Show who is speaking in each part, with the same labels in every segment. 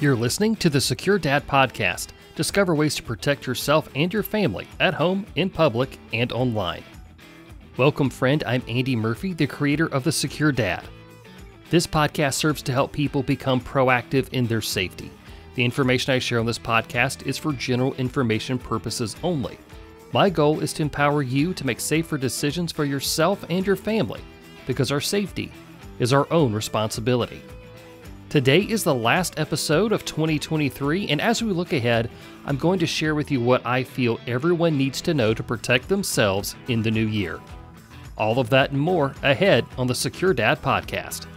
Speaker 1: You're listening to the Secure Dad Podcast. Discover ways to protect yourself and your family at home, in public, and online. Welcome, friend. I'm Andy Murphy, the creator of The Secure Dad. This podcast serves to help people become proactive in their safety. The information I share on this podcast is for general information purposes only. My goal is to empower you to make safer decisions for yourself and your family because our safety is our own responsibility. Today is the last episode of 2023, and as we look ahead, I'm going to share with you what I feel everyone needs to know to protect themselves in the new year. All of that and more ahead on the Secure Dad podcast.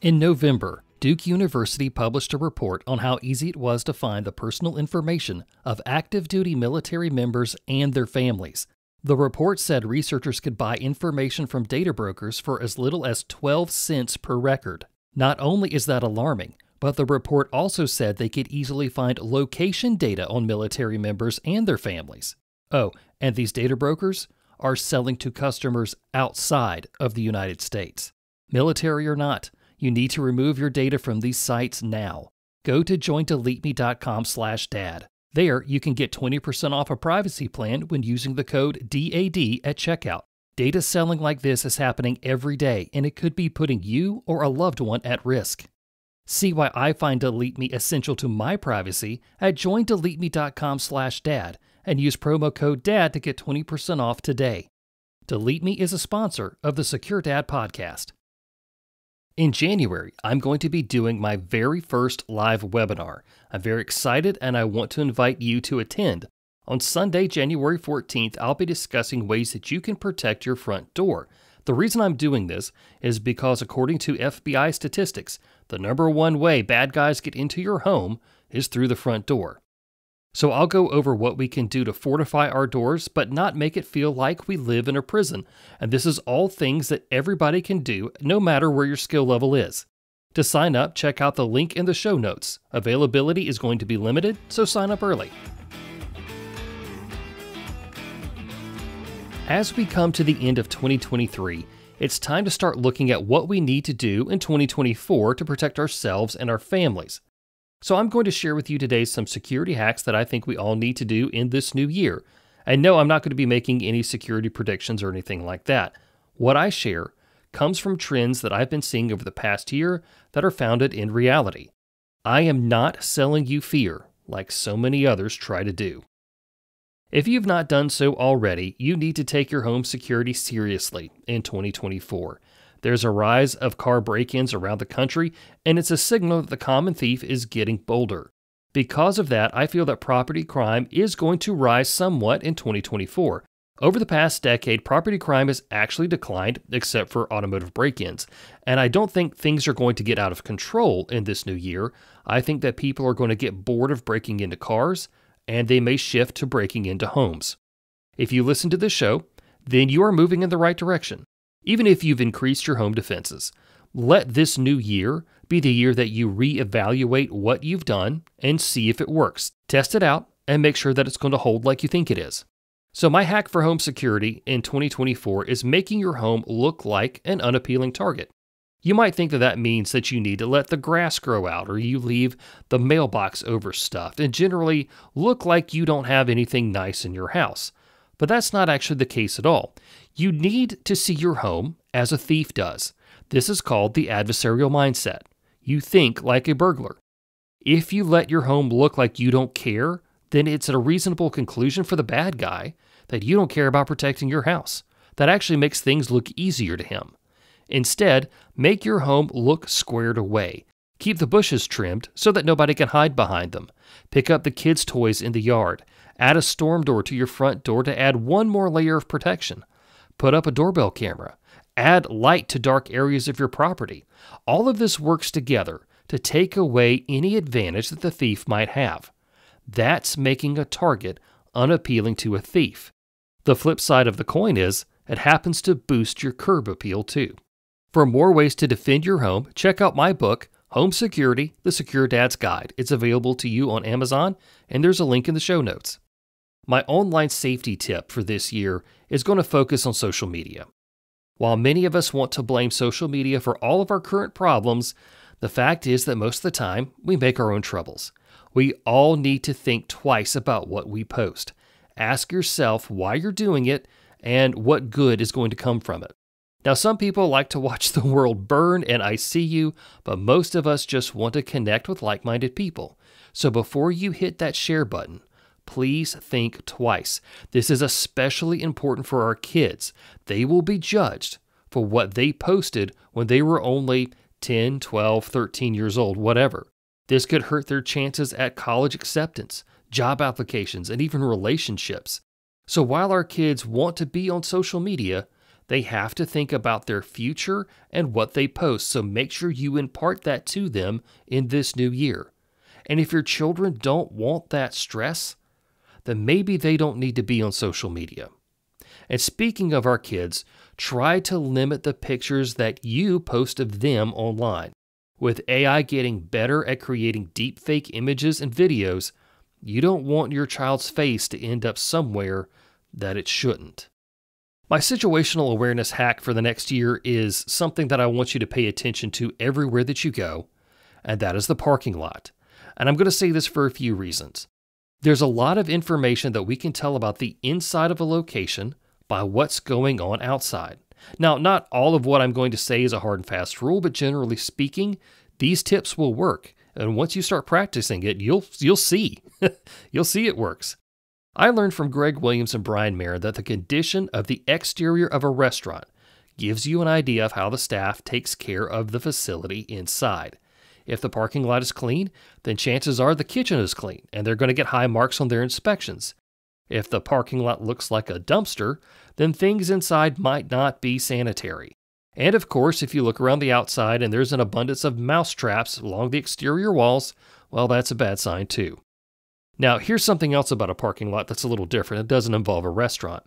Speaker 1: In November, Duke University published a report on how easy it was to find the personal information of active duty military members and their families. The report said researchers could buy information from data brokers for as little as 12 cents per record. Not only is that alarming, but the report also said they could easily find location data on military members and their families. Oh, and these data brokers are selling to customers outside of the United States. Military or not, you need to remove your data from these sites now. Go to joindeleteme.com/dad. There, you can get 20% off a privacy plan when using the code DAD at checkout. Data selling like this is happening every day, and it could be putting you or a loved one at risk. See why I find Delete Me essential to my privacy at joindeleteme.com slash dad and use promo code DAD to get 20% off today. Delete Me is a sponsor of the Secure Dad podcast. In January, I'm going to be doing my very first live webinar. I'm very excited and I want to invite you to attend. On Sunday, January 14th, I'll be discussing ways that you can protect your front door. The reason I'm doing this is because, according to FBI statistics, the number one way bad guys get into your home is through the front door. So I'll go over what we can do to fortify our doors, but not make it feel like we live in a prison. And this is all things that everybody can do, no matter where your skill level is. To sign up, check out the link in the show notes. Availability is going to be limited, so sign up early. As we come to the end of 2023, it's time to start looking at what we need to do in 2024 to protect ourselves and our families. So I'm going to share with you today some security hacks that I think we all need to do in this new year. And no, I'm not going to be making any security predictions or anything like that. What I share comes from trends that I've been seeing over the past year that are founded in reality. I am not selling you fear like so many others try to do. If you've not done so already, you need to take your home security seriously in 2024. There's a rise of car break ins around the country, and it's a signal that the common thief is getting bolder. Because of that, I feel that property crime is going to rise somewhat in 2024. Over the past decade, property crime has actually declined, except for automotive break ins. And I don't think things are going to get out of control in this new year. I think that people are going to get bored of breaking into cars, and they may shift to breaking into homes. If you listen to this show, then you are moving in the right direction even if you've increased your home defenses. Let this new year be the year that you reevaluate what you've done and see if it works. Test it out and make sure that it's going to hold like you think it is. So, my hack for home security in 2024 is making your home look like an unappealing target. You might think that that means that you need to let the grass grow out or you leave the mailbox overstuffed and generally look like you don't have anything nice in your house. But that's not actually the case at all. You need to see your home as a thief does. This is called the adversarial mindset. You think like a burglar. If you let your home look like you don't care, then it's a reasonable conclusion for the bad guy that you don't care about protecting your house. That actually makes things look easier to him. Instead, make your home look squared away. Keep the bushes trimmed so that nobody can hide behind them. Pick up the kids' toys in the yard. Add a storm door to your front door to add one more layer of protection. Put up a doorbell camera. Add light to dark areas of your property. All of this works together to take away any advantage that the thief might have. That's making a target unappealing to a thief. The flip side of the coin is it happens to boost your curb appeal too. For more ways to defend your home, check out my book, Home Security The Secure Dad's Guide. It's available to you on Amazon, and there's a link in the show notes. My online safety tip for this year is going to focus on social media. While many of us want to blame social media for all of our current problems, the fact is that most of the time we make our own troubles. We all need to think twice about what we post. Ask yourself why you're doing it and what good is going to come from it. Now, some people like to watch the world burn, and I see you, but most of us just want to connect with like minded people. So before you hit that share button, please think twice. This is especially important for our kids. They will be judged for what they posted when they were only 10, 12, 13 years old, whatever. This could hurt their chances at college acceptance, job applications, and even relationships. So while our kids want to be on social media, they have to think about their future and what they post. So make sure you impart that to them in this new year. And if your children don't want that stress, then maybe they don't need to be on social media. And speaking of our kids, try to limit the pictures that you post of them online. With AI getting better at creating deepfake images and videos, you don't want your child's face to end up somewhere that it shouldn't. My situational awareness hack for the next year is something that I want you to pay attention to everywhere that you go, and that is the parking lot. And I'm going to say this for a few reasons. There's a lot of information that we can tell about the inside of a location by what's going on outside. Now, not all of what I'm going to say is a hard and fast rule, but generally speaking, these tips will work. And once you start practicing it, you'll you'll see. you'll see it works. I learned from Greg Williams and Brian Mayer that the condition of the exterior of a restaurant gives you an idea of how the staff takes care of the facility inside. If the parking lot is clean, then chances are the kitchen is clean and they're going to get high marks on their inspections. If the parking lot looks like a dumpster, then things inside might not be sanitary. And of course, if you look around the outside and there's an abundance of mouse traps along the exterior walls, well, that's a bad sign too. Now, here's something else about a parking lot that's a little different. It doesn't involve a restaurant.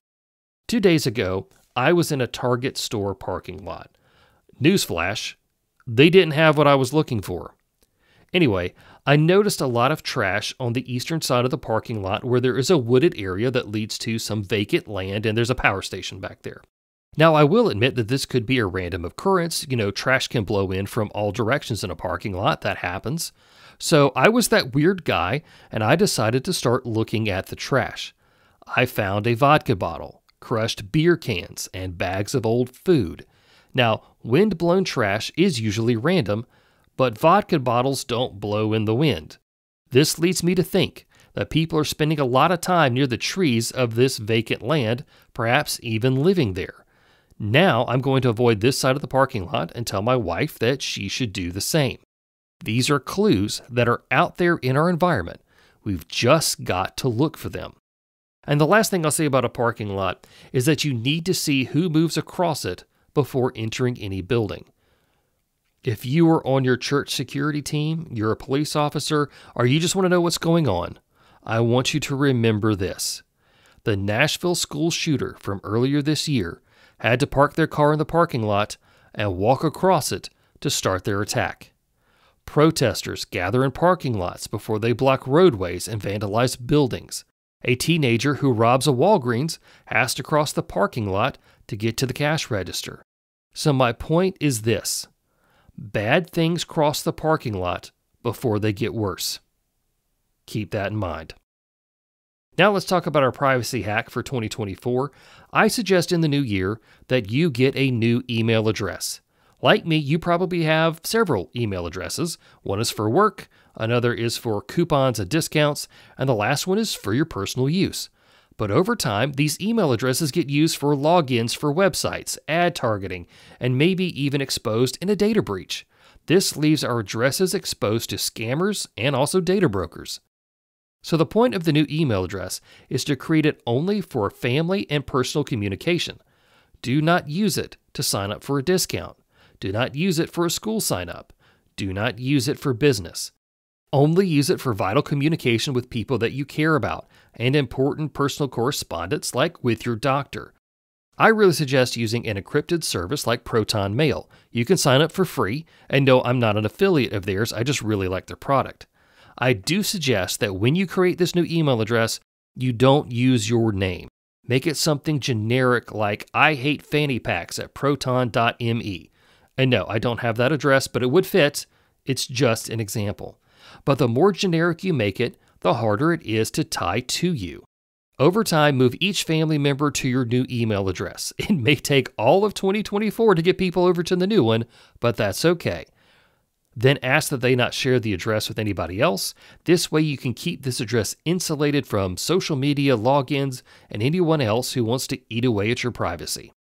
Speaker 1: Two days ago, I was in a Target store parking lot. Newsflash, they didn't have what I was looking for. Anyway, I noticed a lot of trash on the eastern side of the parking lot where there is a wooded area that leads to some vacant land and there's a power station back there. Now, I will admit that this could be a random occurrence. You know, trash can blow in from all directions in a parking lot. That happens. So I was that weird guy and I decided to start looking at the trash. I found a vodka bottle, crushed beer cans, and bags of old food. Now, wind blown trash is usually random, but vodka bottles don't blow in the wind. This leads me to think that people are spending a lot of time near the trees of this vacant land, perhaps even living there. Now I'm going to avoid this side of the parking lot and tell my wife that she should do the same. These are clues that are out there in our environment. We've just got to look for them. And the last thing I'll say about a parking lot is that you need to see who moves across it before entering any building. If you are on your church security team, you're a police officer, or you just want to know what's going on, I want you to remember this. The Nashville school shooter from earlier this year had to park their car in the parking lot and walk across it to start their attack. Protesters gather in parking lots before they block roadways and vandalize buildings. A teenager who robs a Walgreens has to cross the parking lot to get to the cash register. So, my point is this Bad things cross the parking lot before they get worse. Keep that in mind. Now let's talk about our privacy hack for 2024. I suggest in the new year that you get a new email address. Like me, you probably have several email addresses. One is for work, another is for coupons and discounts, and the last one is for your personal use. But over time, these email addresses get used for logins for websites, ad targeting, and maybe even exposed in a data breach. This leaves our addresses exposed to scammers and also data brokers. So, the point of the new email address is to create it only for family and personal communication. Do not use it to sign up for a discount. Do not use it for a school sign up. Do not use it for business. Only use it for vital communication with people that you care about and important personal correspondence like with your doctor. I really suggest using an encrypted service like Proton Mail. You can sign up for free, and no, I'm not an affiliate of theirs, I just really like their product. I do suggest that when you create this new email address, you don't use your name. Make it something generic like I hate fanny packs at proton.me. And no, I don't have that address, but it would fit. It's just an example. But the more generic you make it, the harder it is to tie to you. Over time, move each family member to your new email address. It may take all of 2024 to get people over to the new one, but that's okay. Then ask that they not share the address with anybody else. This way, you can keep this address insulated from social media logins and anyone else who wants to eat away at your privacy.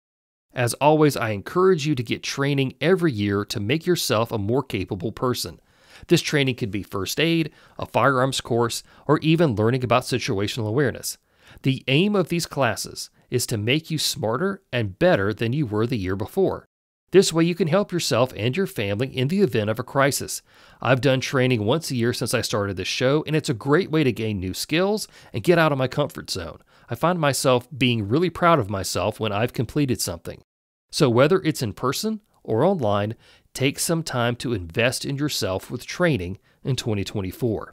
Speaker 1: As always, I encourage you to get training every year to make yourself a more capable person. This training could be first aid, a firearms course, or even learning about situational awareness. The aim of these classes is to make you smarter and better than you were the year before. This way, you can help yourself and your family in the event of a crisis. I've done training once a year since I started this show, and it's a great way to gain new skills and get out of my comfort zone. I find myself being really proud of myself when I've completed something. So, whether it's in person or online, take some time to invest in yourself with training in 2024.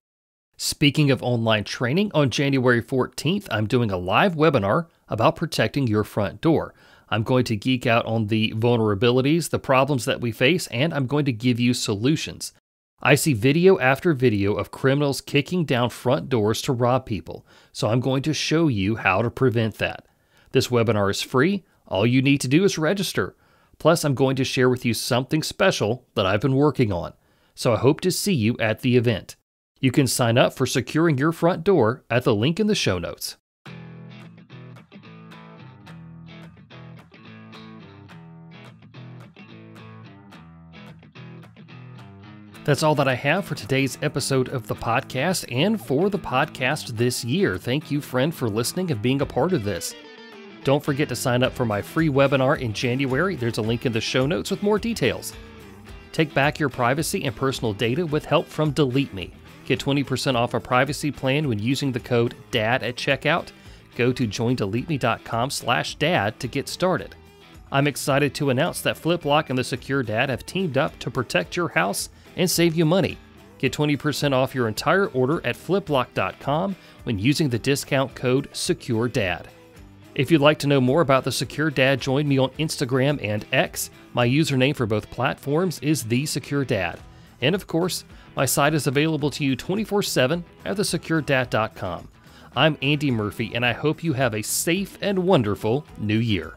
Speaker 1: Speaking of online training, on January 14th, I'm doing a live webinar about protecting your front door. I'm going to geek out on the vulnerabilities, the problems that we face, and I'm going to give you solutions. I see video after video of criminals kicking down front doors to rob people, so I'm going to show you how to prevent that. This webinar is free. All you need to do is register. Plus, I'm going to share with you something special that I've been working on. So I hope to see you at the event. You can sign up for securing your front door at the link in the show notes. That's all that I have for today's episode of the podcast and for the podcast this year. Thank you, friend, for listening and being a part of this. Don't forget to sign up for my free webinar in January. There's a link in the show notes with more details. Take back your privacy and personal data with help from Delete Me. Get 20% off a privacy plan when using the code DAD at checkout. Go to joindeleteme.com slash dad to get started. I'm excited to announce that FlipLock and the Secure Dad have teamed up to protect your house and save you money. Get 20% off your entire order at fliplock.com when using the discount code SecureDad. If you'd like to know more about the Secure Dad, join me on Instagram and X. My username for both platforms is The Secure Dad. And of course, my site is available to you 24 7 at thesecuredad.com. I'm Andy Murphy, and I hope you have a safe and wonderful new year.